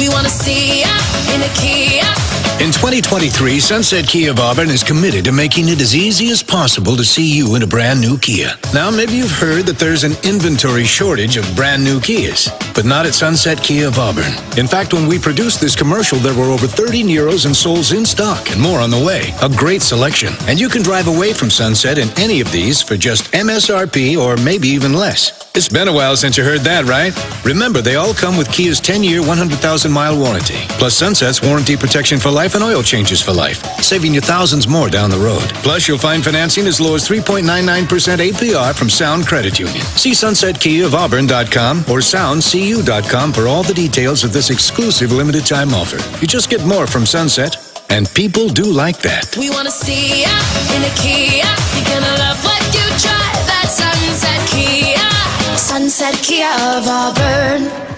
We want to see ya in Kia. In 2023, Sunset Kia of Auburn is committed to making it as easy as possible to see you in a brand new Kia. Now, maybe you've heard that there's an inventory shortage of brand new Kias, but not at Sunset Kia of Auburn. In fact, when we produced this commercial, there were over 30 Niros and Souls in stock and more on the way. A great selection. And you can drive away from Sunset in any of these for just MSRP or maybe even less. It's been a while since you heard that, right? Remember, they all come with Kia's 10-year, 100,000-mile warranty, plus Sunset's warranty protection for life and oil changes for life, saving you thousands more down the road. Plus, you'll find financing as low as 3.99% APR from Sound Credit Union. See sunsetkiaofauburn.com or soundcu.com for all the details of this exclusive limited-time offer. You just get more from Sunset, and people do like that. We want to see ya in a Kia. You're gonna love what you try. That Sunset Kia. Sunset Kia of Auburn.